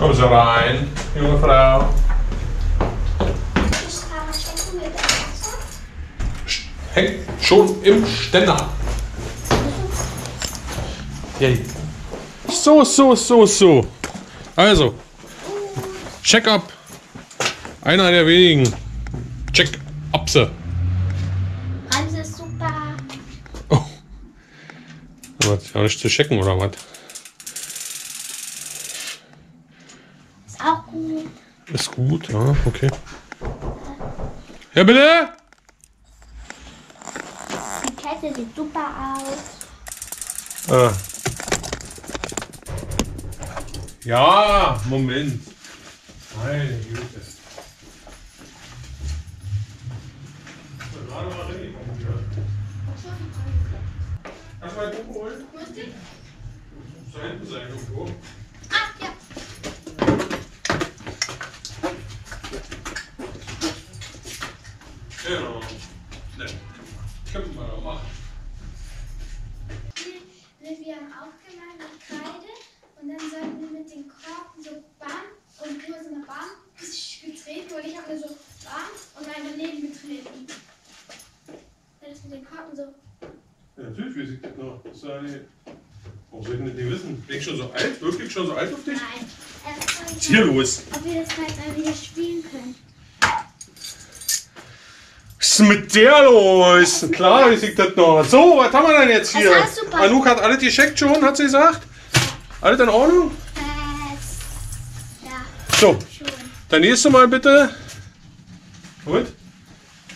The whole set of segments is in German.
Kommen Sie rein, junge Frau. Ich habe checken mit der Wasser. Hängt schon im Ständer. Yay. So, so, so, so. Also, Check-up. Einer der wenigen. Check-upse. Alles ist super. Oh. Was, ja nicht zu checken oder was? Ist auch gut. Ist gut, ja, okay. Ja, bitte? Die Kette sieht super aus. Ah. Ja, Moment. Meine Güte. Gerade mal reingekommen, ja. Kannst du mal gucken holen? Wo ist die? Muss da hinten sein irgendwo. Genau. Ne. Können wir doch machen. Wir haben aufgemalt mit Kreide und dann sollten wir mit den Korken so bam und immer so eine Bam getreten und ich habe mir so bam und dann daneben getreten. Dann ist mit den Korken so. Ja, natürlich weiß ich das noch. Das ist ja die... Warum soll ich das nicht wissen? Bin ich schon so alt? Wirklich schon so alt auf dich? Nein. Äh, hier los? Ob wir das mal wieder spielen können. Was ist mit der los? Klar, ich das noch. So, was haben wir denn jetzt Das hier? ist alles super. Anouk hat alles gecheckt schon, hat sie gesagt. Alles in Ordnung? Äh, ja, So, schon. dann nächste Mal bitte. Moment.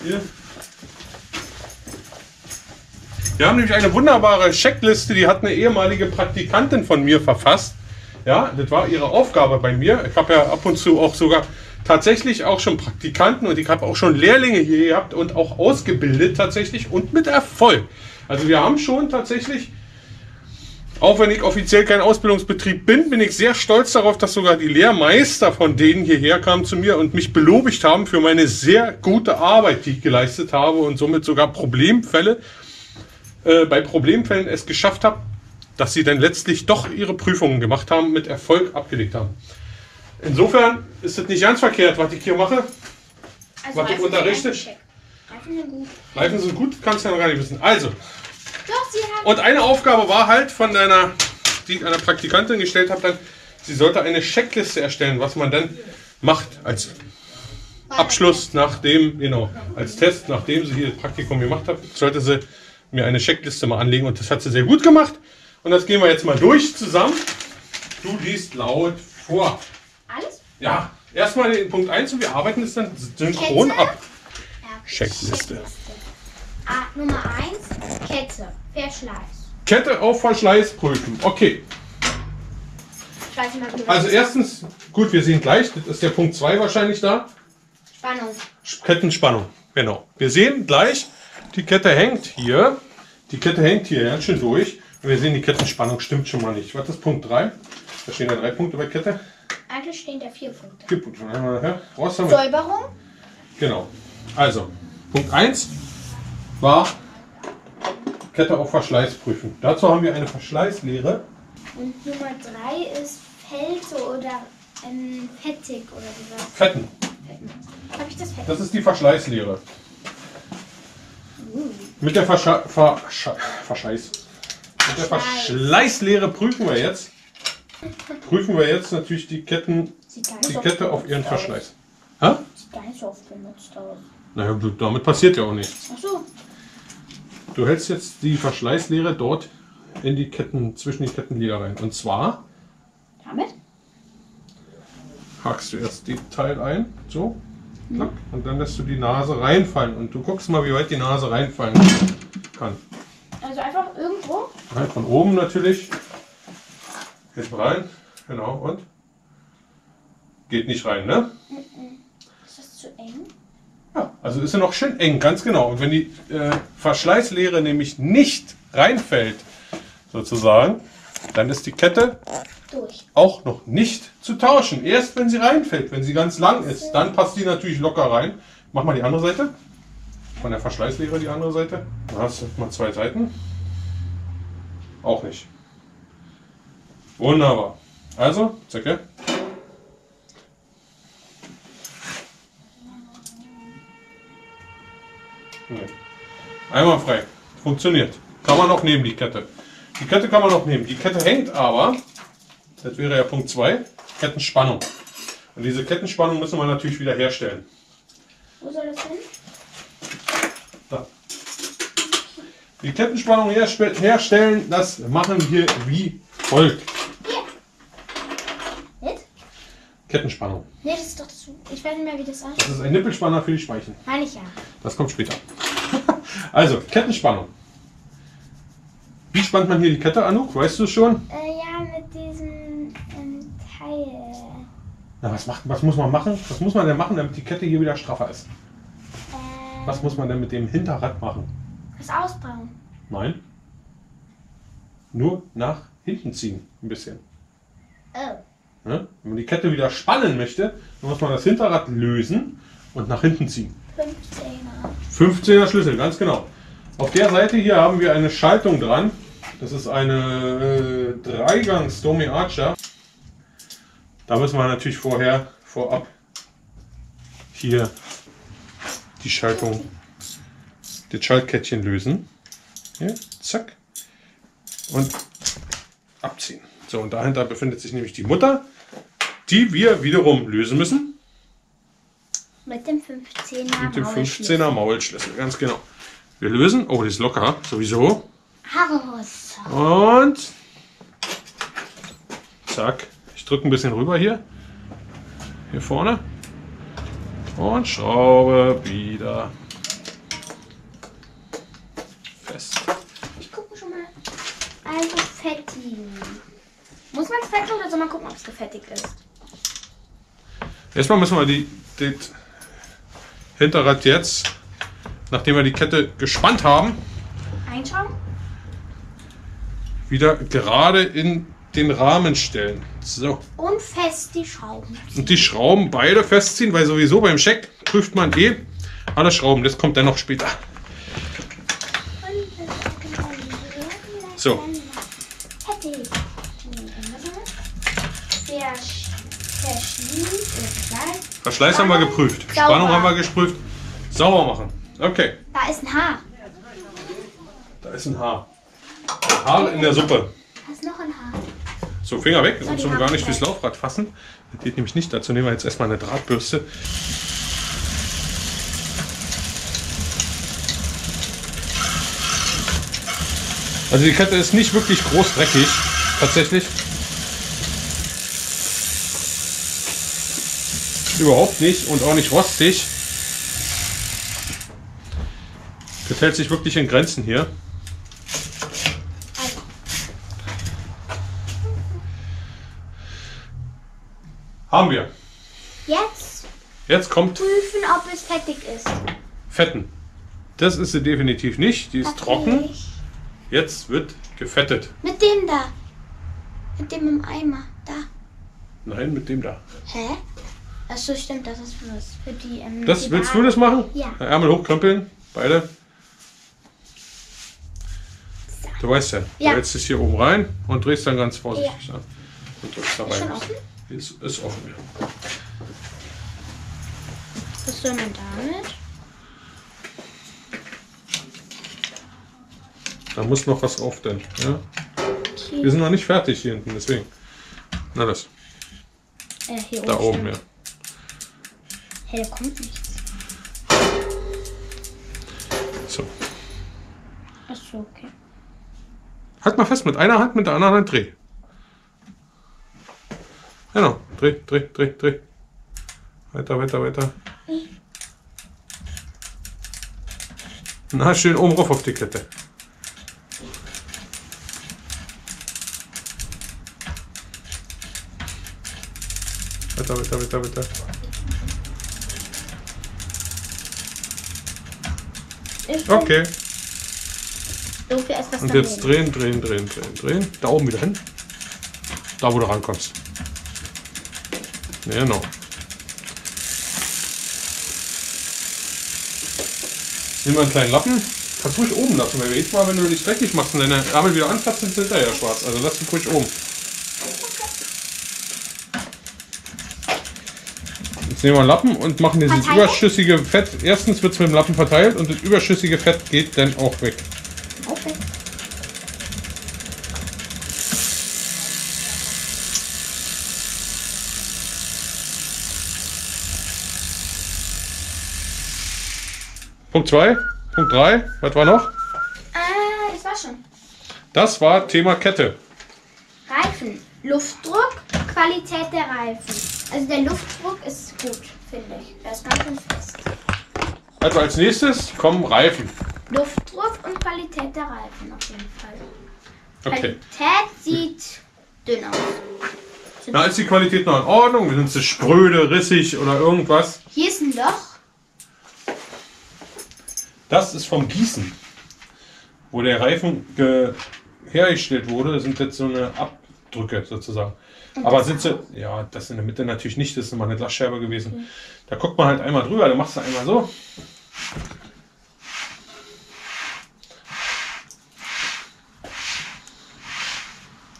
Hier. Wir haben nämlich eine wunderbare Checkliste, die hat eine ehemalige Praktikantin von mir verfasst. Ja, das war ihre Aufgabe bei mir. Ich habe ja ab und zu auch sogar tatsächlich auch schon Praktikanten und ich habe auch schon Lehrlinge hier gehabt und auch ausgebildet tatsächlich und mit Erfolg. Also wir haben schon tatsächlich, auch wenn ich offiziell kein Ausbildungsbetrieb bin, bin ich sehr stolz darauf, dass sogar die Lehrmeister von denen hierher kamen zu mir und mich belobigt haben für meine sehr gute Arbeit, die ich geleistet habe und somit sogar Problemfälle äh, bei Problemfällen es geschafft habe, dass sie dann letztlich doch ihre Prüfungen gemacht haben, mit Erfolg abgelegt haben. Insofern ist es nicht ganz verkehrt, was ich hier mache. Also Was unterrichtest? eingeschickt. Reifen sind gut. Reifen sind gut, kannst du ja noch gar nicht wissen. Also, Doch, sie haben. und eine Aufgabe war halt von deiner, die ich einer Praktikantin gestellt habe, dann, sie sollte eine Checkliste erstellen, was man dann macht als Abschluss, nachdem, genau, als Test, nachdem sie hier das Praktikum gemacht hat, sollte sie mir eine Checkliste mal anlegen und das hat sie sehr gut gemacht. Und das gehen wir jetzt mal durch zusammen. Du liest laut vor. Ja, erstmal den Punkt 1 und wir arbeiten es dann synchron Kette? ab. Ja. Checkliste. Ah, Nummer 1, Kette. Verschleiß. Kette auf Verschleiß prüfen. Okay. Nicht Also erstens, gut, wir sehen gleich, das ist der Punkt 2 wahrscheinlich da. Spannung. Kettenspannung. Genau. Wir sehen gleich, die Kette hängt hier. Die Kette hängt hier ganz schön durch. Und wir sehen, die Kettenspannung stimmt schon mal nicht. Was ist Punkt 3? Da stehen ja drei Punkte bei Kette. Eigentlich stehen da vier Punkte. Vier Punkte. Her. Raus damit. Säuberung. Genau. Also, Punkt 1 war Kette auf Verschleiß prüfen. Dazu haben wir eine Verschleißlehre. Und Nummer 3 ist Felde oder ähm, Fettig oder sowas. Fetten. Habe ich das Fett? Das ist die Verschleißlehre. Mit der Verscha Ver Verschleiß. Mit der Verschleißlehre prüfen wir jetzt. Prüfen wir jetzt natürlich die Ketten, die Kette auf ihren. Verschleiß. Sieht gar nicht so oft benutzt aus. Naja, damit passiert ja auch nichts. Ach so. Du hältst jetzt die Verschleißlehre dort in die Ketten, zwischen die Kettenglieder rein. Und zwar Damit? hakst du erst die Teil ein, so, klack, und dann lässt du die Nase reinfallen. Und du guckst mal, wie weit die Nase reinfallen kann. Also einfach irgendwo. Rein von oben natürlich. Hinten rein. Genau. Und? Geht nicht rein, ne? Ist das zu eng? Ja. Also ist sie noch schön eng, ganz genau. Und wenn die äh, Verschleißlehre nämlich nicht reinfällt, sozusagen, dann ist die Kette Durch. auch noch nicht zu tauschen. Erst wenn sie reinfällt, wenn sie ganz lang ist, dann passt die natürlich locker rein. Mach mal die andere Seite. Von der Verschleißlehre die andere Seite. Dann hast du mal zwei Seiten. Auch nicht. Wunderbar. Also, Zecke. Einmal frei. Funktioniert. Kann man noch nehmen, die Kette. Die Kette kann man noch nehmen. Die Kette hängt aber, das wäre ja Punkt 2, Kettenspannung. Und diese Kettenspannung müssen wir natürlich wieder herstellen. Wo soll das hin? Da. Die Kettenspannung herstellen, das machen wir wie folgt. Kettenspannung. Nee, das ist doch das. Ich weiß nicht mehr, wie das aussieht. Das ist ein Nippelspanner für die Speichen. Meine ich ja. Das kommt später. also, Kettenspannung. Wie spannt man hier die Kette, Anouk? Weißt du es schon? Äh, ja, mit diesem ähm, Teil. Na, was, macht, was muss man machen? Was muss man denn machen, damit die Kette hier wieder straffer ist? Ähm, Was muss man denn mit dem Hinterrad machen? Das ausbauen. Nein. Nur nach hinten ziehen, ein bisschen. Oh. Ne? Wenn man die Kette wieder spannen möchte, dann muss man das Hinterrad lösen und nach hinten ziehen. 15er. 15er Schlüssel, ganz genau. Auf der Seite hier haben wir eine Schaltung dran. Das ist eine äh, Dreigangs Domi Archer. Da müssen wir natürlich vorher vorab hier die Schaltung, das Schaltkettchen lösen. Hier, zack. Und abziehen. So, und dahinter befindet sich nämlich die Mutter, die wir wiederum lösen müssen. Mit dem 15er. Mit dem Maulschlüssel. 15er Maulschlüssel, ganz genau. Wir lösen. Oh, die ist locker, sowieso. Haus. Und zack. Ich drücke ein bisschen rüber hier. Hier vorne. Und schraube wieder fest. Ich gucke schon mal. Also fettigen. Muss man es fetten oder soll man gucken, ob es gefettigt ist? Erstmal müssen wir die, das Hinterrad jetzt, nachdem wir die Kette gespannt haben, Einschauen? wieder gerade in den Rahmen stellen. So. Und fest die Schrauben. Und die Schrauben beide festziehen, weil sowieso beim Check prüft man eh alle Schrauben. Das kommt dann noch später. So. Fertig. Verschleiß. Haben wir geprüft. Sauber. Spannung haben wir geprüft. Sauber machen. Okay. Da ist ein Haar. Da ist ein Haar. Haar in der Suppe. Da ist noch ein Haar. So, Finger weg. Müssen Haare gar nicht fürs Laufrad fassen. Das geht nämlich nicht. Dazu nehmen wir jetzt erstmal eine Drahtbürste. Also die Kette ist nicht wirklich groß dreckig. Tatsächlich. Überhaupt nicht und auch nicht rostig. Das hält sich wirklich in Grenzen hier. Haben wir. jetzt Jetzt kommt prüfen, ob es fettig ist. Fetten. Das ist sie definitiv nicht. Die ist Okay. trocken. Jetzt wird gefettet. Mit dem da. Mit dem im Eimer. Da. Nein, mit dem da. Hä? Achso, stimmt, das ist was für die. Ähm, Das die willst du Waage. das machen? Ja. Ärmel hochkrempeln. Beide. Du weißt ja. Ja. Du hältst es hier oben rein und drehst dann ganz vorsichtig an. Und drückst dabei. Ist schon offen? Ist, ist offen. Ja. Was soll man damit? Da muss noch was auf denn. Ja? Okay. Wir sind noch nicht fertig hier hinten, deswegen. Na das. Äh, hier Da oben, stimmt. ja. Hey, da kommt nichts. So. Achso, okay. Halt mal fest mit einer Hand, mit der anderen Hand dreh. Genau. Dreh, dreh, dreh, dreh. Weiter, weiter, weiter. Na, schön oben rauf auf die Kette. Weiter, weiter, weiter, weiter. Schon Okay. Irgendwie ist das Und jetzt drehen, drehen, drehen, drehen, drehen. Da oben wieder hin. Da, wo du rankommst. Ja, Genau. Nimm mal einen kleinen Lappen. Kannst ruhig oben lassen, weil jedes Mal, wenn du dich dreckig machst und deine Ärmel wieder anfasst, sind sie hinterher schwarz. Also lass dich ruhig oben. Nehmen wir einen Lappen und machen dieses Verteilen? überschüssige Fett. Erstens wird es mit dem Lappen verteilt und das überschüssige Fett geht dann auch weg. Okay. Punkt 2. Punkt 3. Was war noch? Äh, das war schon. Das war Thema Kette. Reifen. Luftdruck, Qualität der Reifen. Also der Luftdruck ist gut, finde ich. Der ist ganz schön fest. Also als nächstes kommen Reifen. Luftdruck und Qualität der Reifen auf jeden Fall. Okay. Qualität sieht dünn aus. Na, ist die Qualität noch in Ordnung? Sind sie spröde, rissig oder irgendwas? Hier ist ein Loch. Das ist vom Gießen. Wo der Reifen ge hergestellt wurde, sind jetzt so eine Abdrücke sozusagen. Aber sind sie, ja, das in der Mitte natürlich nicht, das ist immer eine Glasscherbe gewesen. Da guckt man halt einmal drüber, dann machst du einmal so.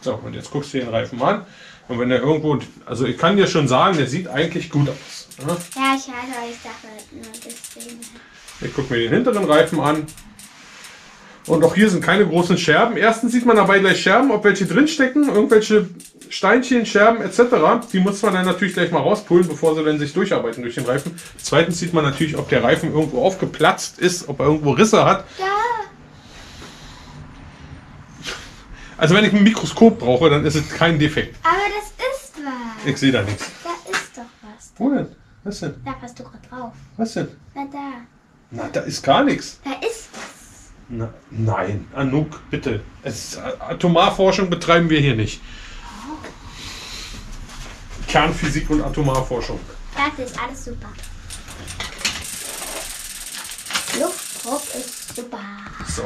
So, und jetzt guckst du den Reifen mal an. Und wenn der irgendwo, also ich kann dir schon sagen, der sieht eigentlich gut aus. ne? Ja, ich aber ich dachte nur deswegen. Ich gucke mir den hinteren Reifen an. Und auch hier sind keine großen Scherben. Erstens sieht man dabei gleich Scherben, ob welche drinstecken, irgendwelche Steinchen, Scherben etc. Die muss man dann natürlich gleich mal rauspulen, bevor sie dann sich durcharbeiten durch den Reifen. Zweitens sieht man natürlich, ob der Reifen irgendwo aufgeplatzt ist, ob er irgendwo Risse hat. Ja, Also wenn ich ein Mikroskop brauche, dann ist es kein Defekt. aber das ist was. Ich sehe da nichts. Da ist doch was. Wo denn? Was denn? Da passt du gerade drauf. Was denn? Na da. Na, da ist gar nichts. Da ist was. Na, nein, Anouk, bitte. Es, Atomarforschung betreiben wir hier nicht. Kernphysik und Atomarforschung. Das ist alles super. Luftdruck ist super. So.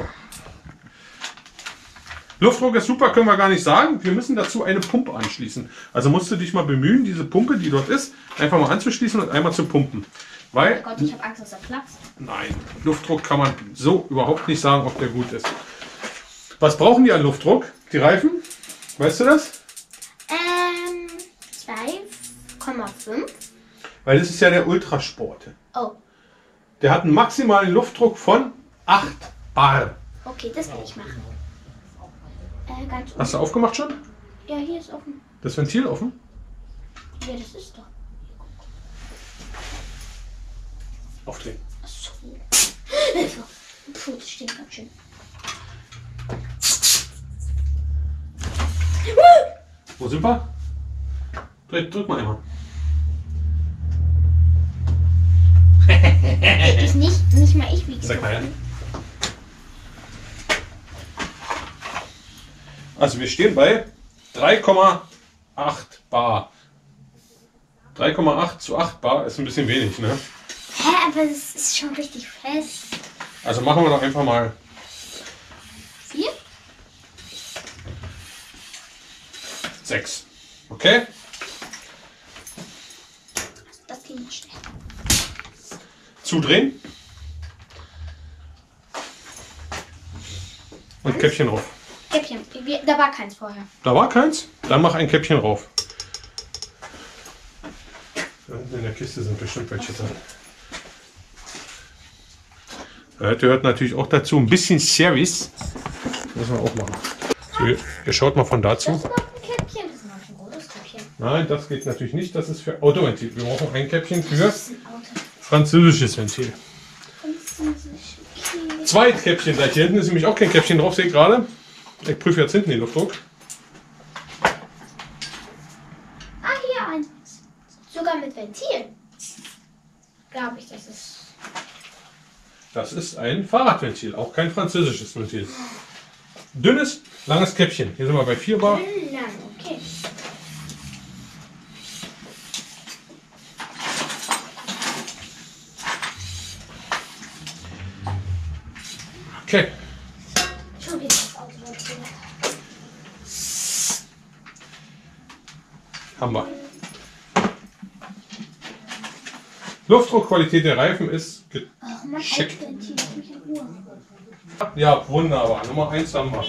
Luftdruck ist super, können wir gar nicht sagen. Wir müssen dazu eine Pumpe anschließen. Also musst du dich mal bemühen, diese Pumpe, die dort ist, einfach mal anzuschließen und einmal zu pumpen. Weil, Oh Gott, ich habe Angst, dass er platzt. nein, Luftdruck kann man so überhaupt nicht sagen, ob der gut ist. Was brauchen die an Luftdruck? Die Reifen? Weißt du das? Ähm, 2,5. Weil das ist ja der Ultrasport. Oh, Der hat einen maximalen Luftdruck von 8 Bar. okay, das will ich machen. Äh, ganz Hast du aufgemacht schon? Ja, hier ist offen. Das Ventil offen? Ja, das ist doch. Aufdrehen. Ach so. Hilfe. Puh, das stinkt ganz schön. Wo sind wir? Drück, drück mal einmal. Ich nicht, nicht mal ich wie Sag mal her. Also wir stehen bei 3,8 Bar. 3,8 zu 8 Bar ist ein bisschen wenig, ne? Hä, aber es ist schon richtig fest. Also machen wir doch einfach mal Vier? 6. Okay? Das ging nicht schnell. Zudrehen. Und Käppchen drauf. Käppchen. Da war keins vorher. Da war keins? Dann mach ein Käppchen unten in der Kiste sind bestimmt welche drin. Das gehört natürlich auch dazu. Ein bisschen Service. Müssen wir auch machen. So, ihr, schaut mal von dazu. Das ist noch ein Käppchen. Das ist noch ein großes Käppchen. Nein, das geht natürlich nicht. Das ist für Autoventil. Wir brauchen ein Käppchen für französisches Ventil. Zwei Käppchen gleich. Hier hinten ist nämlich auch kein Käppchen drauf, sehe ich gerade. Ich prüfe jetzt hinten den Luftdruck. Ah, hier eins. Sogar mit Ventil. Glaube ich, das ist. Das ist ein Fahrradventil, auch kein französisches Ventil. Dünnes, langes Käppchen. Hier sind wir bei 4 Bar. Okay. Haben wir. Luftdruckqualität der Reifen ist. Schick. Ja, wunderbar. Nummer 1 haben wir.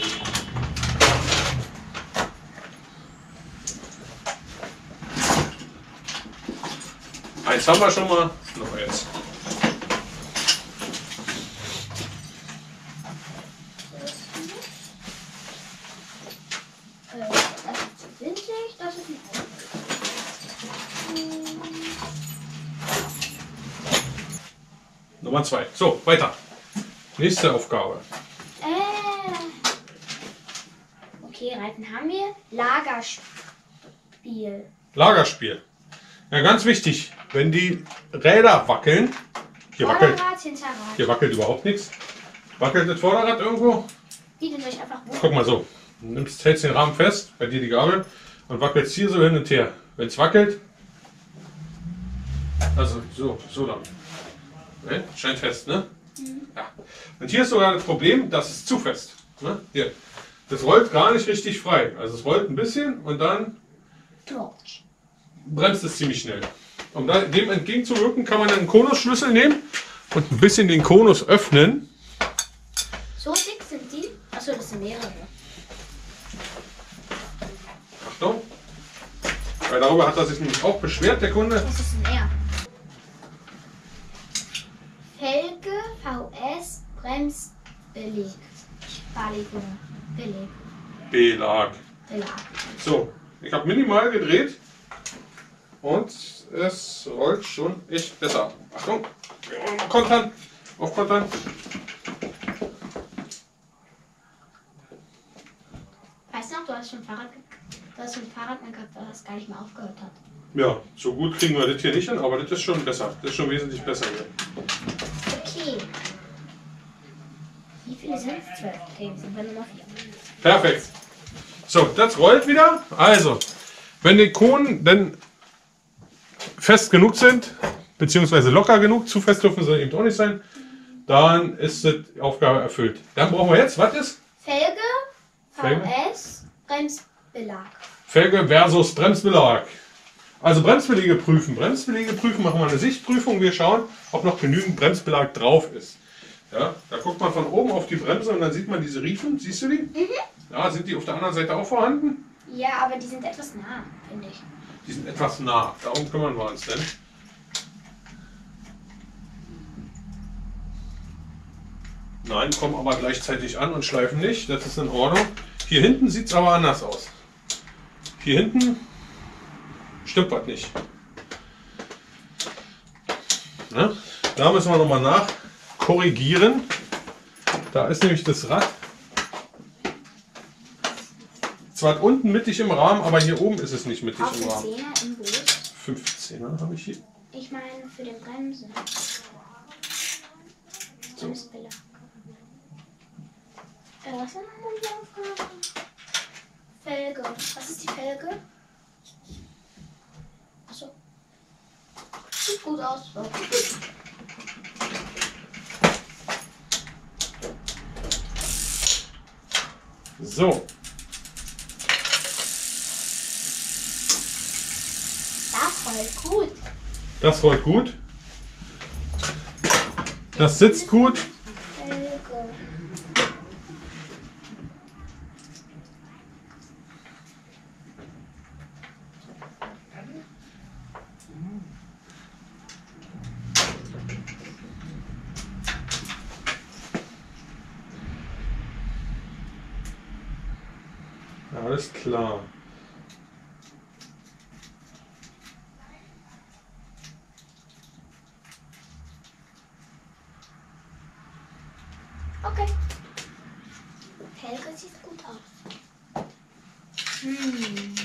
Eins haben wir schon mal. Noch jetzt. Äh, das ist zu winzig, das ist ein Auto. Nummer zwei. So, weiter. Nächste Aufgabe. Äh. Okay, Reiten haben wir. Lagerspiel. Lagerspiel. Ja, ganz wichtig. Wenn die Räder wackeln. Hier wackelt, Hinterrad. hier wackelt überhaupt nichts. Wackelt das Vorderrad irgendwo? Die euch einfach gut. Guck mal so. Du nimmst, hältst den Rahmen fest, bei dir die Gabel und wackelst hier so hin und her. Wenn es wackelt, also so, so lang. Ne? Scheint fest, ne? Ja. Und hier ist sogar das Problem, das ist zu fest. Ne? Hier. Das rollt gar nicht richtig frei. Also es rollt ein bisschen und dann bremst es ziemlich schnell. Um dem entgegenzuwirken, kann man einen Konusschlüssel nehmen und ein bisschen den Konus öffnen. So dick sind die? Achso, das sind mehrere. Achtung. Weil darüber hat er sich nämlich auch beschwert, der Kunde. Was ist denn er? 1 Beleg. Beleg. Belag. Belag. So, ich habe minimal gedreht und es rollt schon echt besser. Achtung, kontern, auf kontern. Weißt du noch, du hast schon Fahrrad, Fahrrad gehabt, weil das gar nicht mehr aufgehört hat. Ja, so gut kriegen wir das hier nicht hin, aber das ist schon besser. Das ist schon wesentlich besser hier. Okay. Wie viele sind es? Zwölf. Okay, sind wir Nummer vier. Perfekt. So, das rollt wieder. Also, wenn die Kohlen dann fest genug sind, beziehungsweise locker genug, zu fest dürfen sie eben auch nicht sein, dann ist die Aufgabe erfüllt. Dann brauchen wir jetzt, was ist? Felge, Felge? VS, Bremsbelag. Felge versus Bremsbelag. Also Bremsbeläge prüfen. Bremsbeläge prüfen, machen wir eine Sichtprüfung. Wir schauen, ob noch genügend Bremsbelag drauf ist. Ja, da guckt man von oben auf die Bremse und dann sieht man diese Riefen. Siehst du die? Ja, sind die auf der anderen Seite auch vorhanden? Ja, aber die sind etwas nah, finde ich. Die sind etwas nah. Darum kümmern wir uns denn. Nein, kommen aber gleichzeitig an und schleifen nicht. Das ist in Ordnung. Hier hinten sieht es aber anders aus. Hier hinten stimmt was nicht. Ne? Da müssen wir nochmal nach korrigieren. Da ist nämlich das Rad. Zwar unten mittig im Rahmen, aber hier oben ist es nicht mittig Auf im Rahmen. Zehner im Boot. 15er habe ich hier. Ich meine für den Bremsen. Bremsbelag. Äh, was war nochmal die? Felge. Was ist die Felge? Achso. Sieht gut aus. So. So, Das voll gut. das rollt gut. Das sitzt gut. Felge. Alles klar. Okay. Felge sieht gut aus. Hm.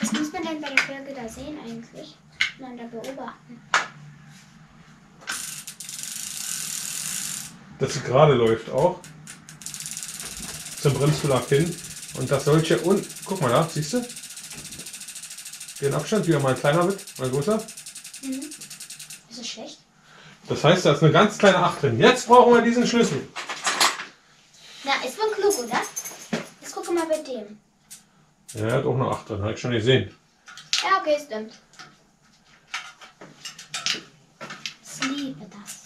Was muss man denn bei der Felge da sehen eigentlich? Man da beobachten. Dass sie gerade läuft auch. Zum Bremsbelag hin. Und das solche und guck mal da, siehst du? Den Abstand, wie er mal kleiner wird, mal größer. Ist das schlecht? Das heißt, da ist eine ganz kleine Acht drin. Jetzt brauchen wir diesen Schlüssel. Na, ist wohl klug, oder? Jetzt gucke mal bei dem. Ja, er hat auch eine Acht drin, habe ich schon gesehen. Ja, okay, stimmt. Ich liebe das.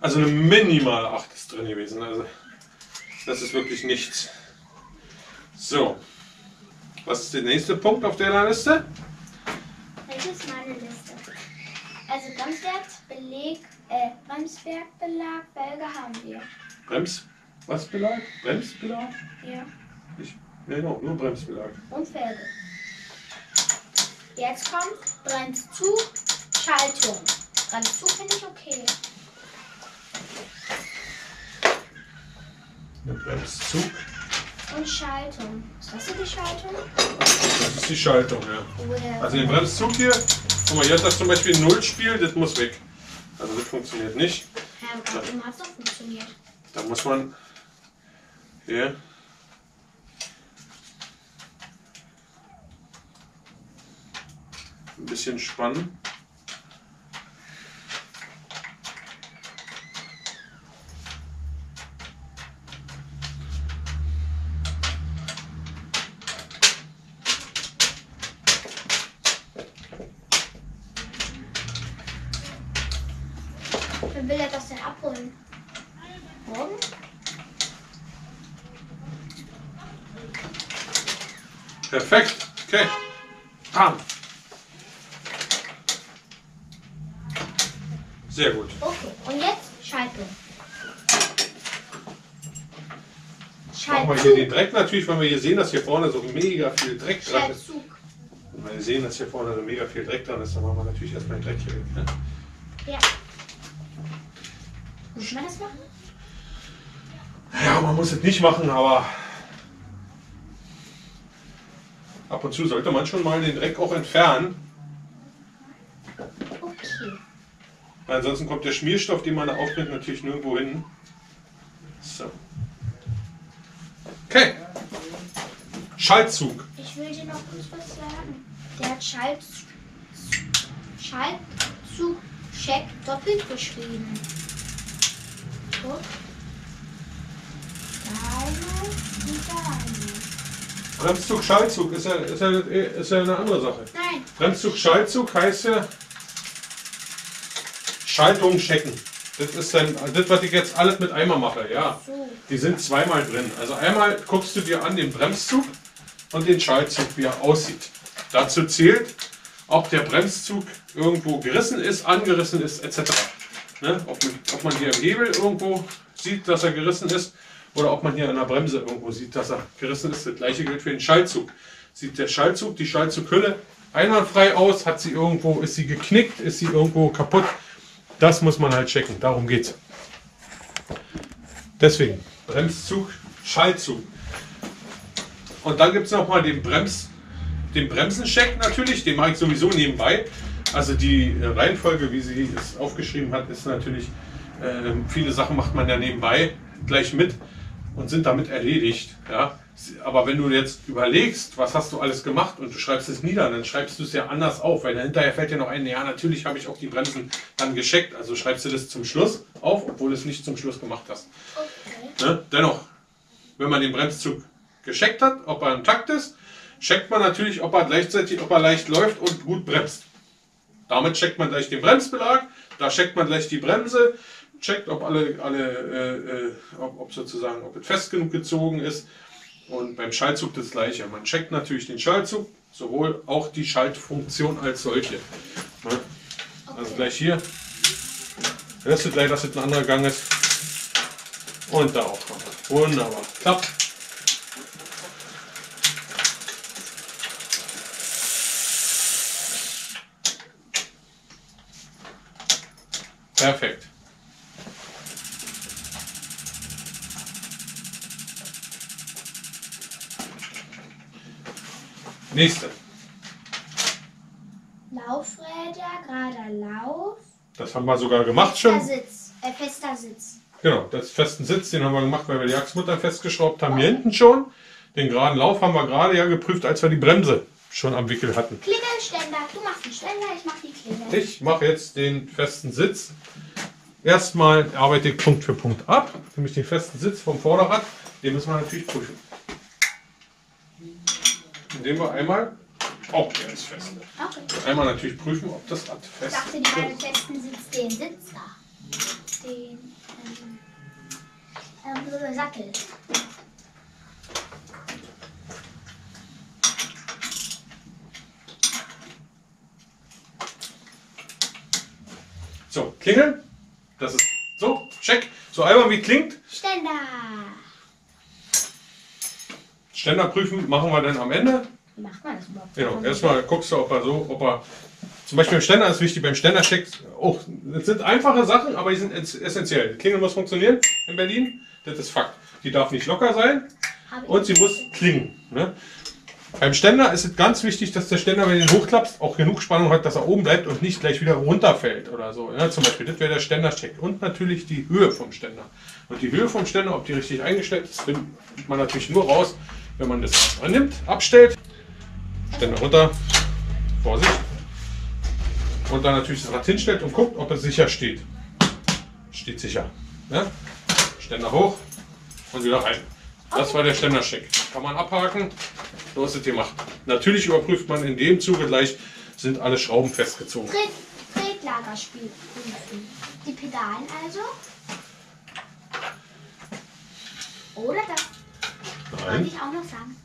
Also eine minimale 8 ist drin gewesen. Also das ist wirklich nichts. So. Was ist der nächste Punkt auf der Liste? Das ist meine Liste. Also Bremswerksbeleg, äh, Bremswerkbelag, Felge haben wir. Brems. Was Belag? Bremsbelag? Ja. Ich, genau, nur Bremsbelag. Und Felge. Jetzt kommt Bremszug, Schaltung. Bremszug finde ich okay. Der Bremszug. Und Schaltung. Ist das so die Schaltung? Das ist die Schaltung, ja. Oder Also den Bremszug hier, guck mal, hier hat das zum Beispiel ein Nullspiel, das muss weg. Also das funktioniert nicht. ja, aber eben hat es doch funktioniert. Da muss man hier ein bisschen spannen. Wer will er das denn abholen? Morgen? Perfekt. Okay. Bam. Sehr gut. Okay. Und jetzt Schaltung. Machen wir hier den Dreck natürlich, weil wir hier sehen, dass hier vorne so mega viel Dreck dran ist. Und wenn wir sehen, dass hier vorne so mega viel Dreck dran ist, dann machen wir natürlich erstmal den Dreck hier weg. Ne? Ja. Muss man das machen? Ja, man muss es nicht machen, aber ab und zu sollte man schon mal den Dreck auch entfernen. Okay. Weil ansonsten kommt der Schmierstoff, den man da aufbringt, natürlich nirgendwo hin. So. Okay. Schaltzug. Ich will dir noch kurz was sagen. Der hat Schaltzug, Schaltzug Check doppelt geschrieben. Guck. Deine und deine. Bremszug, Schaltzug ist ja, ist, ja, ist ja eine andere Sache. Nein, Bremszug, Schaltzug heißt ja Schaltung checken. Das ist dann, das, was ich jetzt alles mit einmal mache, ja. Die sind zweimal drin. Also einmal guckst du dir an den Bremszug und den Schaltzug, wie er aussieht. Dazu zählt, ob der Bremszug irgendwo gerissen ist, angerissen ist, etc. Ne? Ob, man, ob man hier im Hebel irgendwo sieht, dass er gerissen ist, oder ob man hier an der Bremse irgendwo sieht, dass er gerissen ist. Das gleiche gilt für den Schaltzug. Sieht der Schaltzug, die Schaltzughülle einwandfrei aus? Hat sie irgendwo, ist sie geknickt, ist sie irgendwo kaputt? Das muss man halt checken. Darum geht's. Deswegen Bremszug, Schaltzug. Und dann gibt es nochmal den Brems, den Bremsencheck natürlich, den mache ich sowieso nebenbei. Also die äh, Reihenfolge, wie sie es aufgeschrieben hat, ist natürlich, äh, viele Sachen macht man ja nebenbei gleich mit und sind damit erledigt. Ja? Aber wenn du jetzt überlegst, was hast du alles gemacht und du schreibst es nieder, dann schreibst du es ja anders auf, weil hinterher fällt dir noch ein, ja natürlich habe ich auch die Bremsen dann gescheckt, also schreibst du das zum Schluss auf, obwohl du es nicht zum Schluss gemacht hast. Okay. Ne? Dennoch, wenn man den Bremszug gescheckt hat, ob er im Takt ist, checkt man natürlich, ob er gleichzeitig, ob er leicht läuft und gut bremst. Damit checkt man gleich den Bremsbelag, da checkt man gleich die Bremse, checkt, ob alle, alle äh, äh, ob, ob sozusagen, ob es fest genug gezogen ist. Und beim Schaltzug das gleiche. Man checkt natürlich den Schaltzug, Sowohl auch die Schaltfunktion als solche. Also gleich hier. Hörst du gleich, dass es ein anderer Gang ist. Und da auch. Wunderbar. Klappt. Perfekt. Nächste. Laufräder, gerader Lauf. Das haben wir sogar gemacht schon. Fester Sitz. Äh, fester Sitz. Genau, das festen Sitz, den haben wir gemacht, weil wir die Achsmutter festgeschraubt haben. Hier hinten schon. Den geraden Lauf haben wir gerade ja geprüft, als wir die Bremse schon am Wickel hatten. Klingelständer. Du machst den Ständer, ich mach die Klingel. Ich mache jetzt den festen Sitz. Erstmal arbeite ich Punkt für Punkt ab, nämlich den festen Sitz vom Vorderrad. Den müssen wir natürlich prüfen. Indem wir einmal, oh, der ist fest. Okay. Einmal natürlich prüfen, ob das Rad Ich fest dachte, die beiden festen Sitz, den Sitz da. Den, ähm, ähm, Sattel. So, klingeln. Das ist so, check. So einmal wie klingt. Ständer. Ständer prüfen machen wir dann am Ende. Macht man das überhaupt? Genau, erstmal guckst du, ob er so, ob er. Zum Beispiel beim Ständer ist wichtig, beim Ständer-Check, auch, das sind einfache Sachen, aber die sind ess- essentiell. Die Klingel muss funktionieren in Berlin, das ist Fakt. Die darf nicht locker sein und sie muss klingen. Ne? Beim Ständer ist es ganz wichtig, dass der Ständer, wenn du ihn hochklappst, auch genug Spannung hat, dass er oben bleibt und nicht gleich wieder runterfällt oder so. Ja, zum Beispiel, das wäre der Ständer-Check. Und natürlich die Höhe vom Ständer. Und die Höhe vom Ständer, ob die richtig eingestellt ist, findet man natürlich nur raus, wenn man das annimmt, abstellt, Ständer runter, Vorsicht. Und dann natürlich das Rad hinstellt und guckt, ob es sicher steht. Steht sicher. Ja? Ständer hoch und wieder rein. Das war der Ständercheck. Kann man abhaken. So ist es gemacht. Natürlich überprüft man in dem Zuge gleich, sind alle Schrauben festgezogen. Tret, Tretlagerspiel. Die Pedalen also. Oder das wollte Nein. ich auch noch sagen.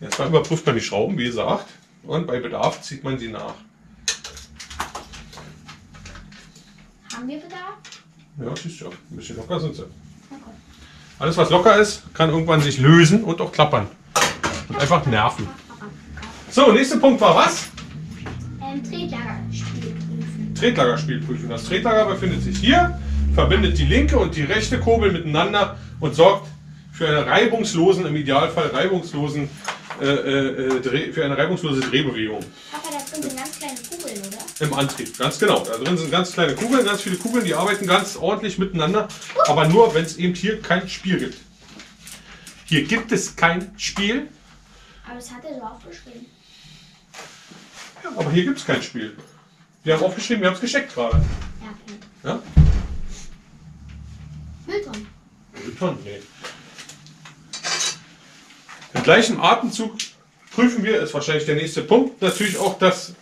Erstmal überprüft man die Schrauben, wie gesagt. Und bei Bedarf zieht man sie nach. Haben wir Bedarf? Ja, siehst du. Ein bisschen locker sind sie. Okay. Alles, was locker ist, kann irgendwann sich lösen und auch klappern. Und einfach nerven. So, nächster Punkt war was? Ähm, Tretlagerspiel prüfen. Tretlagerspiel prüfen. Das Tretlager befindet sich hier, verbindet die linke und die rechte Kurbel miteinander und sorgt für eine reibungslosen, im Idealfall reibungslosen, äh, äh, Dreh, für eine reibungslose Drehbewegung Papa, da drin sind ganz kleine Kugeln, oder? im Antrieb. Ganz genau. Da drin sind ganz kleine Kugeln, ganz viele Kugeln, die arbeiten ganz ordentlich miteinander, aber nur, wenn es eben hier kein Spiel gibt. Hier gibt es kein Spiel, Aber das hat er so aufgeschrieben. aber hier gibt es kein Spiel. Wir haben aufgeschrieben, wir haben es gecheckt gerade. Ja, okay. Ja? Mülltonnen. Beton, nee. Im gleichen Atemzug prüfen wir, ist wahrscheinlich der nächste Punkt, natürlich auch, dass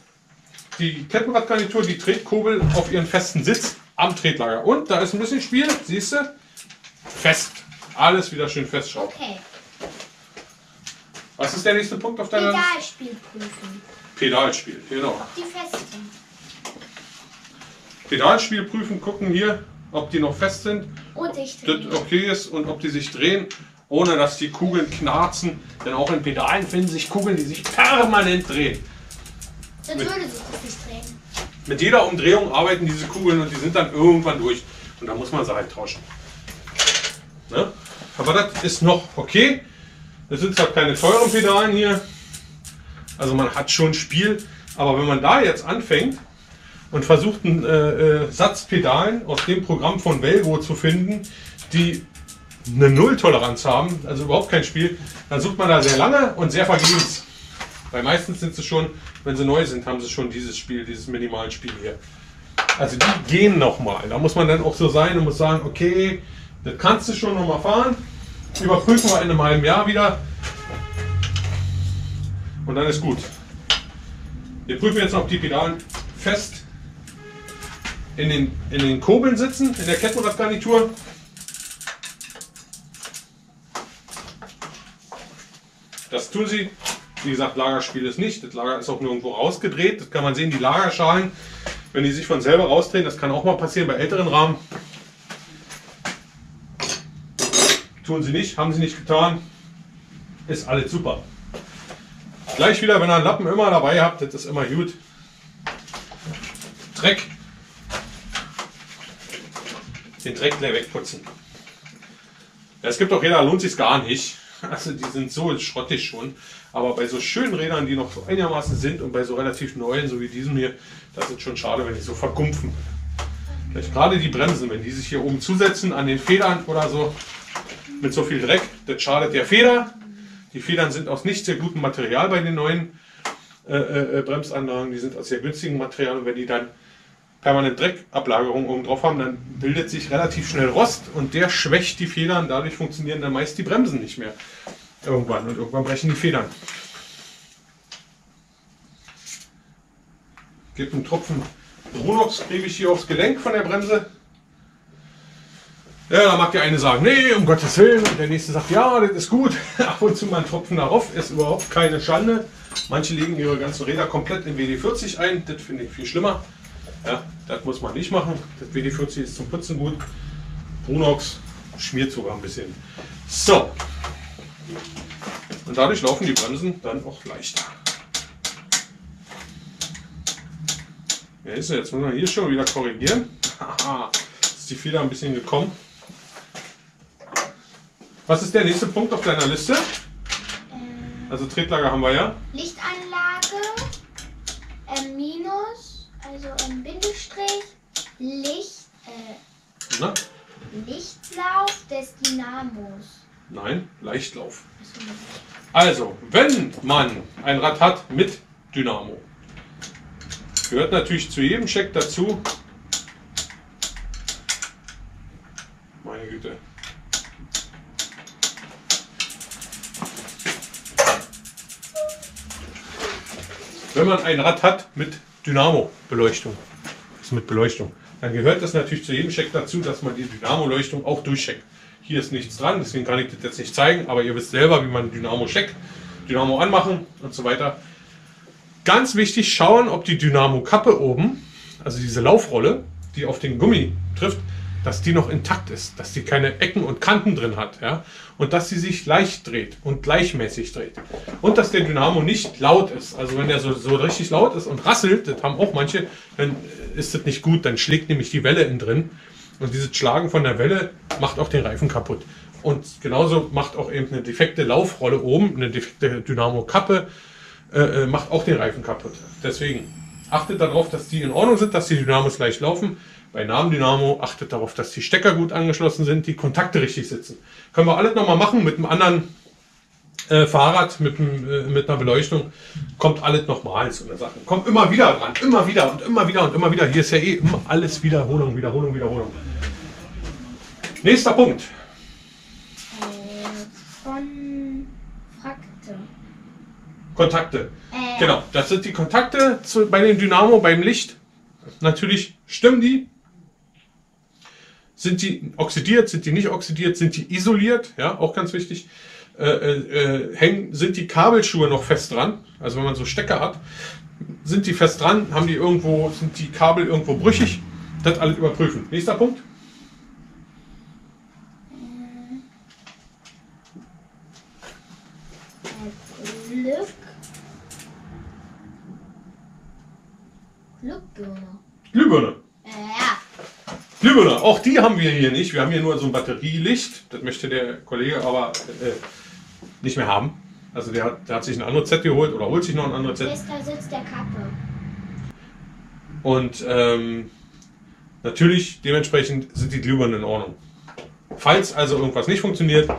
die Kettenradgarnitur, die Tretkurbel auf ihren festen Sitz am Tretlager. Und da ist ein bisschen Spiel, siehst du? Fest. Alles wieder schön festschrauben. Okay. Was ist der nächste Punkt auf deiner Liste? Pedalspiel prüfen. Pedalspiel, genau. Ob die fest sind. Pedalspiel prüfen, gucken hier, ob die noch fest sind. Und ich das drehe. okay ist und ob die sich drehen, ohne dass die Kugeln knarzen. Denn auch in Pedalen finden sich Kugeln, die sich permanent drehen. Dann würde sich das nicht drehen. Mit jeder Umdrehung arbeiten diese Kugeln und die sind dann irgendwann durch. Und da muss man sie halt tauschen. Ne? Aber das ist noch okay. Das sind zwar keine teuren Pedalen hier. Also man hat schon Spiel. Aber wenn man da jetzt anfängt und versucht, einen äh, äh, Satz Pedalen aus dem Programm von Velgo zu finden, die eine Nulltoleranz haben, also überhaupt kein Spiel, dann sucht man da sehr lange und sehr vergebens. Weil meistens sind sie schon, wenn sie neu sind, haben sie schon dieses Spiel, dieses Minimalspiel hier. Also die gehen nochmal. Da muss man dann auch so sein und muss sagen, okay, das kannst du schon nochmal fahren. Überprüfen wir in einem halben Jahr wieder. Und dann ist gut. Wir prüfen jetzt, ob die Pedalen fest in den, in den Kurbeln sitzen, in der Kettenradgarnitur. Das tun sie. Wie gesagt, Lagerspiel ist nicht. Das Lager ist auch nirgendwo rausgedreht. Das kann man sehen, die Lagerschalen, wenn die sich von selber rausdrehen, das kann auch mal passieren bei älteren Rahmen. Tun sie nicht, haben sie nicht getan. Ist alles super. Gleich wieder, wenn ihr einen Lappen immer dabei habt, das ist immer gut. Dreck. Den Dreck gleich wegputzen. Es gibt auch da lohnt sich gar nicht. Also die sind so schrottig schon. Aber bei so schönen Rädern, die noch so einigermaßen sind und bei so relativ neuen, so wie diesem hier, das ist schon schade, wenn die so vergumpfen. Vielleicht gerade die Bremsen, wenn die sich hier oben zusetzen an den Federn oder so, mit so viel Dreck, das schadet der Feder. Die Federn sind aus nicht sehr gutem Material bei den neuen äh, äh, Bremsanlagen. Die sind aus sehr günstigem Material und wenn die dann permanent Dreckablagerung oben drauf haben, dann bildet sich relativ schnell Rost und der schwächt die Federn. Dadurch funktionieren dann meist die Bremsen nicht mehr irgendwann und irgendwann brechen die Federn. Gibt einen Tropfen Brunox, kriege ich hier aufs Gelenk von der Bremse. Ja, da mag der eine sagen, nee, um Gottes Willen. Und der nächste sagt, ja, das ist gut. Ab und zu mal ein Tropfen darauf, ist überhaupt keine Schande. Manche legen ihre ganzen Räder komplett in WD-40 ein. Das finde ich viel schlimmer. Ja, das muss man nicht machen. Das WD-40 ist zum Putzen gut. Brunox schmiert sogar ein bisschen. So. Und dadurch laufen die Bremsen dann auch leichter. Ja, ist er jetzt? Muss man hier schon wieder korrigieren. Haha, ist die Feder ein bisschen gekommen. Was ist der nächste Punkt auf deiner Liste? Also Tretlager haben wir ja. Lichtanlage, ähm, Minus, also ein Bindestrich, Licht, äh, Na? Lichtlauf des Dynamos. Nein, Leichtlauf. Also, wenn man ein Rad hat mit Dynamo, gehört natürlich zu jedem Check dazu. Meine Güte. Wenn man ein Rad hat mit Dynamo-Beleuchtung, also mit Beleuchtung, dann gehört das natürlich zu jedem Check dazu, dass man die Dynamo-Leuchtung auch durchcheckt. Hier ist nichts dran, deswegen kann ich das jetzt nicht zeigen, aber ihr wisst selber, wie man Dynamo checkt. Dynamo anmachen und so weiter. Ganz wichtig, schauen, ob die Dynamo-Kappe oben, also diese Laufrolle, die auf den Gummi trifft, dass die noch intakt ist, dass die keine Ecken und Kanten drin hat, ja, und dass sie sich leicht dreht und gleichmäßig dreht. Und dass der Dynamo nicht laut ist. Also wenn der so, so richtig laut ist und rasselt, das haben auch manche, dann ist das nicht gut, dann schlägt nämlich die Welle innen drin. Und dieses Schlagen von der Welle macht auch den Reifen kaputt. Und genauso macht auch eben eine defekte Laufrolle oben, eine defekte Dynamo-Kappe, äh, äh, macht auch den Reifen kaputt. Deswegen achtet darauf, dass die in Ordnung sind, dass die Dynamos leicht laufen. Bei Namendynamo achtet darauf, dass die Stecker gut angeschlossen sind, die Kontakte richtig sitzen. Können wir alles nochmal machen mit einem anderen äh, Fahrrad, mit, äh, mit einer Beleuchtung. Kommt alles nochmal zu einer Sache. Kommt immer wieder dran, immer wieder und immer wieder und immer wieder. Hier ist ja eh immer alles Wiederholung, Wiederholung, Wiederholung. Nächster Punkt. Äh, von Frakte. Kontakte. Äh, Genau, das sind die Kontakte zu, bei dem Dynamo, beim Licht. Natürlich stimmen die. Sind die oxidiert, sind die nicht oxidiert, sind die isoliert, ja, auch ganz wichtig. Äh, äh, äh, hängen, sind die Kabelschuhe noch fest dran? Also wenn man so Stecker hat, sind die fest dran? Haben die irgendwo, sind die Kabel irgendwo brüchig? Das alles überprüfen. Nächster Punkt. äh, Glück. Glückbirne. Glühbirne. Äh, ja. Glühbirne, auch die haben wir hier nicht. Wir haben hier nur so ein Batterielicht. Das möchte der Kollege aber äh, nicht mehr haben. Also der hat, der hat sich ein anderes Set geholt oder holt sich noch ein anderes Set. Bester Sitz der Kappe. Und ähm, natürlich, dementsprechend sind die Glühbirnen in Ordnung. Falls also irgendwas nicht funktioniert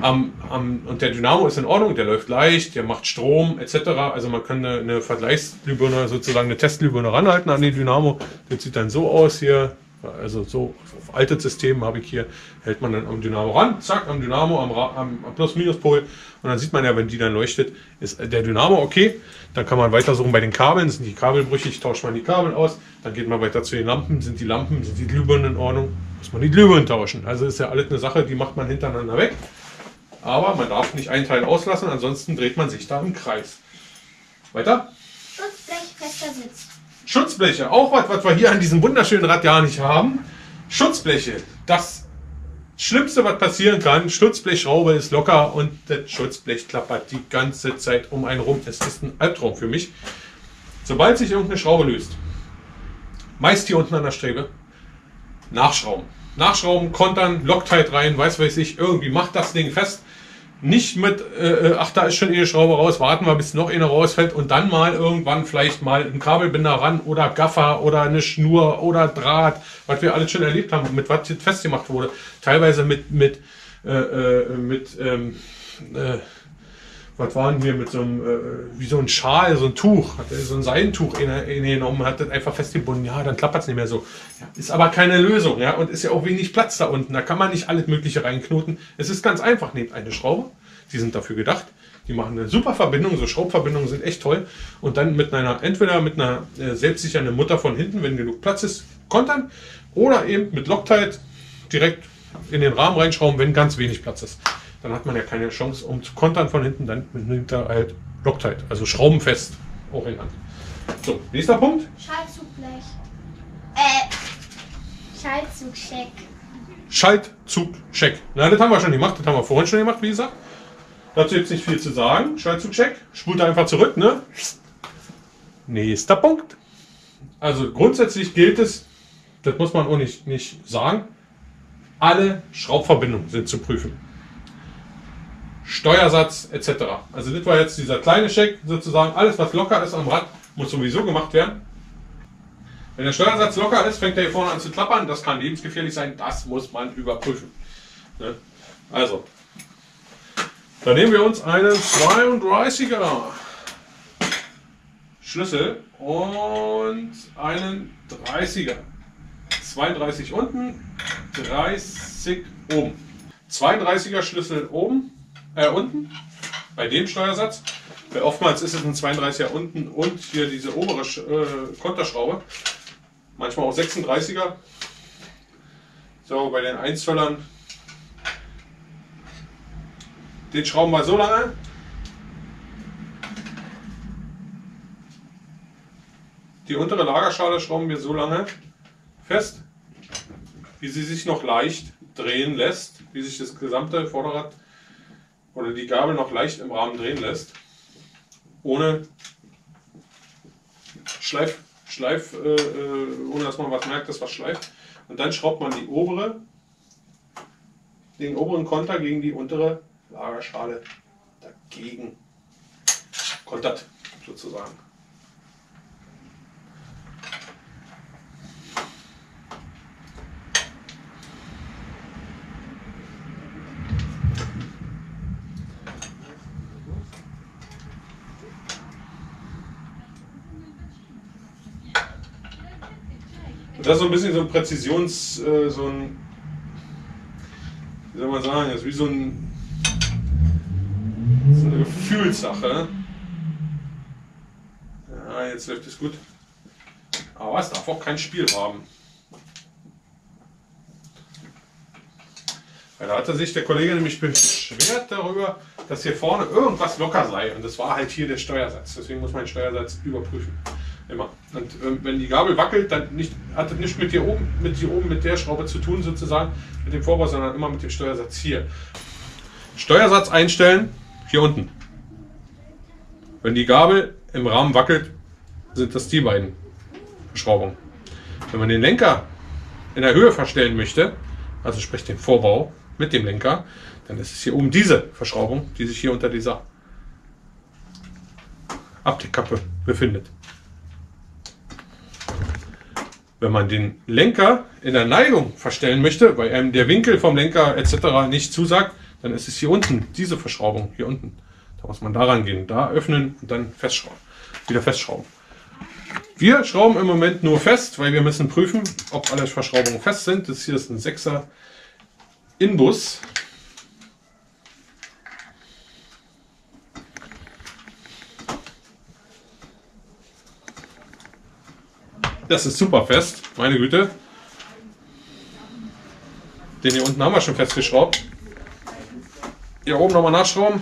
am, am, und der Dynamo ist in Ordnung, der läuft leicht, der macht Strom etc. Also man kann eine, eine Vergleichsglühbirne, sozusagen eine Testglühbirne ranhalten an den Dynamo. Das sieht dann so aus hier. Also so auf altes System habe ich hier, hält man dann am Dynamo ran, zack, am Dynamo, am, am, Plus-Minus-Pol und dann sieht man ja, wenn die dann leuchtet, ist der Dynamo okay. Dann kann man weiter suchen bei den Kabeln, sind die Kabel brüchig, tauscht man die Kabel aus, dann geht man weiter zu den Lampen, sind die Lampen, sind die Glühbirnen in Ordnung, muss man die Glühbirnen tauschen. Also ist ja alles eine Sache, die macht man hintereinander weg. Aber man darf nicht einen Teil auslassen, ansonsten dreht man sich da im Kreis. Weiter. Schutzblech, fester Sitz. Schutzbleche, auch was, was wir hier an diesem wunderschönen Rad ja nicht haben. Schutzbleche, das Schlimmste, was passieren kann, Schutzblechschraube ist locker und das Schutzblech klappert die ganze Zeit um einen rum. Es ist ein Albtraum für mich. Sobald sich irgendeine Schraube löst, meist hier unten an der Strebe, nachschrauben. Nachschrauben, kontern, Loctite rein, weiß weiß ich, irgendwie macht das Ding fest. Nicht mit, äh, ach, da ist schon eine Schraube raus, warten wir, bis noch eine rausfällt und dann mal irgendwann vielleicht mal ein Kabelbinder ran oder Gaffer oder eine Schnur oder Draht, was wir alles schon erlebt haben, mit was jetzt festgemacht wurde. Teilweise mit, mit, äh, äh, mit, ähm, äh, was waren wir mit so einem, äh, wie so ein Schal, so ein Tuch, hat er so ein Seidentuch in, in genommen, hat das einfach festgebunden, ja, dann klappert es nicht mehr so. Ja, ist aber keine Lösung, ja, und ist ja auch wenig Platz da unten, da kann man nicht alles Mögliche reinknoten. Es ist ganz einfach, nehmt eine Schraube, die sind dafür gedacht, die machen eine super Verbindung, so Schraubverbindungen sind echt toll, und dann mit einer, entweder mit einer äh, selbstsichernden Mutter von hinten, wenn genug Platz ist, kontern, oder eben mit Loctite direkt in den Rahmen reinschrauben, wenn ganz wenig Platz ist dann hat man ja keine Chance, um zu kontern von hinten, dann nimmt er halt Loctite, also schraubenfest auch in Hand. So, nächster Punkt. Schaltzugblech. Äh. Schaltzugcheck. Schaltzug-Check. Na, das haben wir schon gemacht, das haben wir vorhin schon gemacht, wie gesagt. Dazu gibt es nicht viel zu sagen. Schaltzug-Check. Spult einfach zurück, ne? Nächster Punkt. Also grundsätzlich gilt es, das muss man auch nicht, nicht sagen, alle Schraubverbindungen sind zu prüfen. Steuersatz etc. Also das war jetzt dieser kleine Scheck sozusagen. Alles, was locker ist am Rad, muss sowieso gemacht werden. Wenn der Steuersatz locker ist, fängt er hier vorne an zu klappern. Das kann lebensgefährlich sein. Das muss man überprüfen. Ne? Also, dann nehmen wir uns einen 32er Schlüssel und einen 30er. 32 unten, 30 oben. 32er Schlüssel oben, äh, unten, bei dem Steuersatz. Weil oftmals ist es ein 32er unten und hier diese obere äh, Konterschraube. Manchmal auch 36er. So, bei den 1 Zöllern. Den schrauben wir so lange. Die untere Lagerschale schrauben wir so lange fest, wie sie sich noch leicht drehen lässt, wie sich das gesamte Vorderrad oder die Gabel noch leicht im Rahmen drehen lässt, ohne Schleif, Schleif äh, äh, ohne dass man was merkt, dass was schleift. Und dann schraubt man die obere, den oberen Konter gegen die untere Lagerschale dagegen. Kontert sozusagen. Das ist so ein bisschen so ein Präzisions, äh, so ein, wie soll man sagen, das ist wie so, ein, so eine Gefühlssache. Ja, jetzt läuft es gut. Aber es darf auch kein Spiel haben. Da hatte sich der Kollege nämlich beschwert darüber, dass hier vorne irgendwas locker sei. Und das war halt hier der Steuersatz. Deswegen muss man den Steuersatz überprüfen. Immer. Und ähm, wenn die Gabel wackelt, dann nicht, hat das nicht mit hier oben, mit hier oben, mit der Schraube zu tun, sozusagen, mit dem Vorbau, sondern immer mit dem Steuersatz hier. Steuersatz einstellen, hier unten. Wenn die Gabel im Rahmen wackelt, sind das die beiden Verschraubungen. Wenn man den Lenker in der Höhe verstellen möchte, also sprich den Vorbau mit dem Lenker, dann ist es hier oben diese Verschraubung, die sich hier unter dieser Abdeckkappe befindet. Wenn man den Lenker in der Neigung verstellen möchte, weil einem der Winkel vom Lenker etc. nicht zusagt, dann ist es hier unten, diese Verschraubung, hier unten. Da muss man daran gehen, da öffnen und dann festschrauben, wieder festschrauben. Wir schrauben im Moment nur fest, weil wir müssen prüfen, ob alle Verschraubungen fest sind. Das hier ist ein 6er Inbus. Das ist super fest, meine Güte. Den hier unten haben wir schon festgeschraubt. Hier oben nochmal nachschrauben.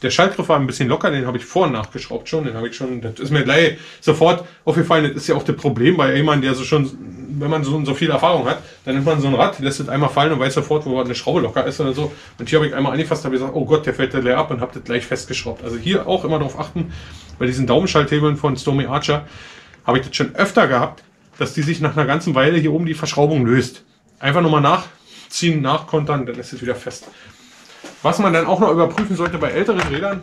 Der Schaltgriff war ein bisschen locker, den habe ich vorhin nachgeschraubt schon. Den habe ich schon, das ist mir gleich sofort aufgefallen. Das ist ja auch das Problem bei jemandem, der so schon, wenn man so, so viel Erfahrung hat, dann nimmt man so ein Rad, lässt es einmal fallen und weiß sofort, wo eine Schraube locker ist oder so. Und hier habe ich einmal angefasst, habe gesagt, oh Gott, der fällt da leer ab und habe das gleich festgeschraubt. Also hier auch immer darauf achten, bei diesen Daumenschalthebeln von Stormy Archer habe ich das schon öfter gehabt, dass die sich nach einer ganzen Weile hier oben die Verschraubung löst. Einfach nochmal nachziehen, nachkontern, dann ist es wieder fest. Was man dann auch noch überprüfen sollte bei älteren Rädern,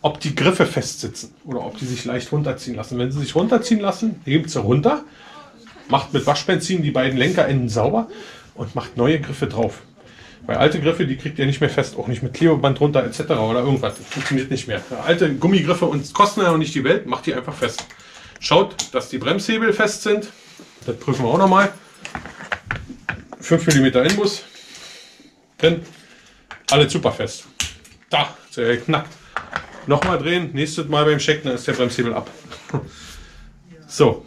ob die Griffe festsitzen oder ob die sich leicht runterziehen lassen. Wenn sie sich runterziehen lassen, hebt sie runter, macht mit Waschbenzin die beiden Lenkerenden sauber und macht neue Griffe drauf. Weil alte Griffe, die kriegt ihr nicht mehr fest, auch nicht mit Klebeband runter etc. oder irgendwas. Das funktioniert nicht mehr. Alte Gummigriffe und kosten ja auch nicht die Welt, macht die einfach fest. Schaut, dass die Bremshebel fest sind. Das prüfen wir auch nochmal. 5 mm Inbus drin. Alle super fest. Da, sehr geknackt. Nochmal drehen, nächstes Mal beim Checken, dann ist der Bremshebel ab. So.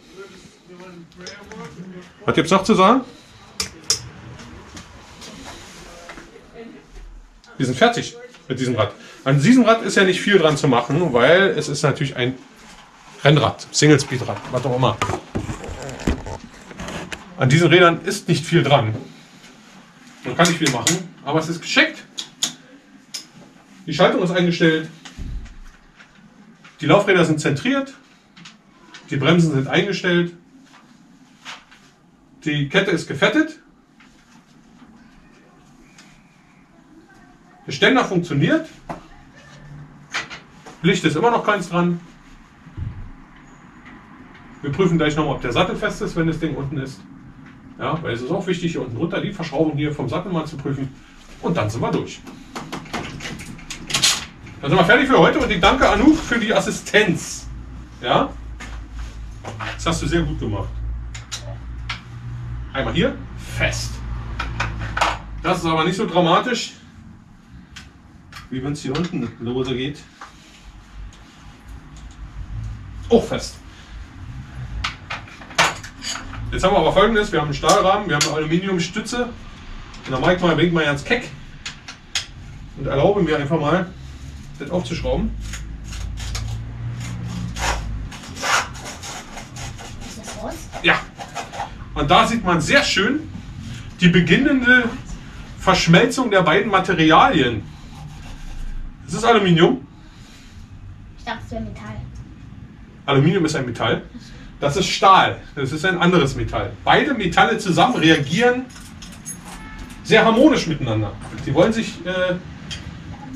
Was gibt's noch zu sagen? Wir sind fertig mit diesem Rad. An diesem Rad ist ja nicht viel dran zu machen, weil es ist natürlich ein Rennrad, Single-Speed-Rad, was auch immer. An diesen Rädern ist nicht viel dran. Man kann nicht viel machen, aber es ist gescheckt. Die Schaltung ist eingestellt. Die Laufräder sind zentriert. Die Bremsen sind eingestellt. Die Kette ist gefettet. Der Ständer funktioniert. Licht ist immer noch keins dran. Wir prüfen gleich nochmal, ob der Sattel fest ist, wenn das Ding unten ist. Ja, weil es ist auch wichtig, hier unten runter die Verschraubung hier vom Sattel mal zu prüfen. Und dann sind wir durch. Dann sind wir fertig für heute und ich danke Anouk für die Assistenz. Ja? Das hast du sehr gut gemacht. Einmal hier, fest. Das ist aber nicht so dramatisch, wie wenn es hier unten lose geht. Auch fest. Jetzt haben wir aber folgendes: Wir haben einen Stahlrahmen, wir haben eine Aluminiumstütze. Und dann mache ich mal, bin mal ganz keck und erlaube mir einfach mal, das aufzuschrauben. Ist das raus? Ja. Und da sieht man sehr schön die beginnende Verschmelzung der beiden Materialien. Das ist Aluminium. Ich dachte, es wäre Metall. Aluminium ist ein Metall. Das ist Stahl. Das ist ein anderes Metall. Beide Metalle zusammen reagieren sehr harmonisch miteinander. Sie wollen sich, äh,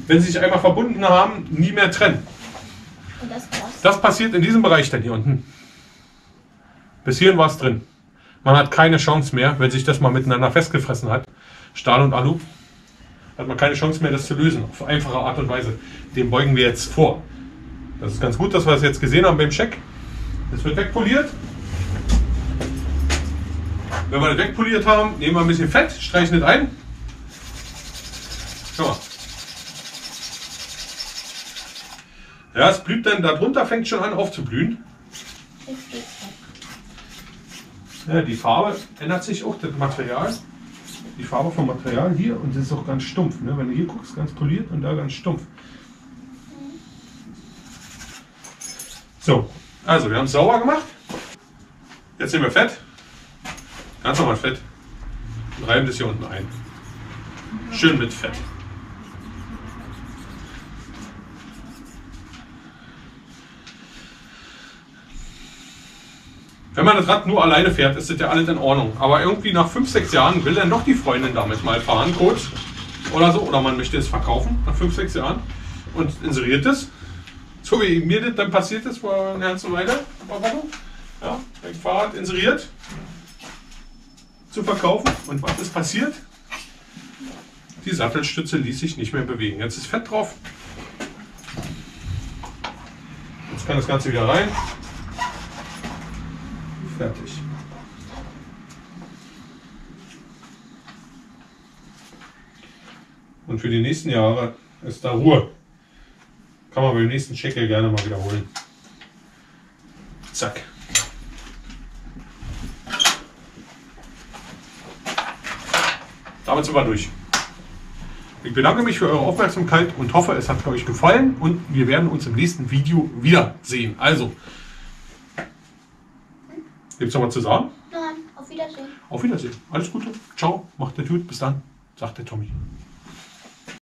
wenn sie sich einmal verbunden haben, nie mehr trennen. Und das. Das passiert in diesem Bereich dann hier unten. Bis hierhin war es drin. Man hat keine Chance mehr, wenn sich das mal miteinander festgefressen hat. Stahl und Alu. Hat man keine Chance mehr, das zu lösen. Auf einfache Art und Weise. Dem beugen wir jetzt vor. Das ist ganz gut, dass wir das jetzt gesehen haben beim Check. Das wird wegpoliert. Wenn wir das wegpoliert haben, nehmen wir ein bisschen Fett, streichen das ein. Schau mal. Ja, es blüht dann, darunter fängt schon an aufzublühen. Weg. Ja, die Farbe ändert sich auch, das Material. Die Farbe vom Material hier und das ist auch ganz stumpf. Ne? Wenn du hier guckst, ganz poliert und da ganz stumpf. So, also wir haben es sauber gemacht. Jetzt nehmen wir Fett. Ganz normal Fett. Und reiben das hier unten ein. Schön mit Fett. Wenn man das Rad nur alleine fährt, ist das ja alles in Ordnung. Aber irgendwie nach 5, 6 Jahren will dann doch die Freundin damit mal fahren, kurz oder so. Oder man möchte es verkaufen nach 5, 6 Jahren und inseriert es. So wie mir das dann passiert ist vor einer ganzen Weile, ein paar Wochen. Ja, ein Fahrrad inseriert zu verkaufen. Und was ist passiert? Die Sattelstütze ließ sich nicht mehr bewegen. Jetzt ist Fett drauf. Jetzt kann das Ganze wieder rein. Fertig. Und für die nächsten Jahre ist da Ruhe. Kann man beim nächsten Check ja gerne mal wiederholen. Zack. Damit sind wir durch. Ich bedanke mich für eure Aufmerksamkeit und hoffe, es hat euch gefallen und wir werden uns im nächsten Video wiedersehen. Also, gibt es noch was zu sagen? Nein, auf Wiedersehen. Auf Wiedersehen. Alles Gute. Ciao. Macht der gut. Bis dann. Sagt der Tommy.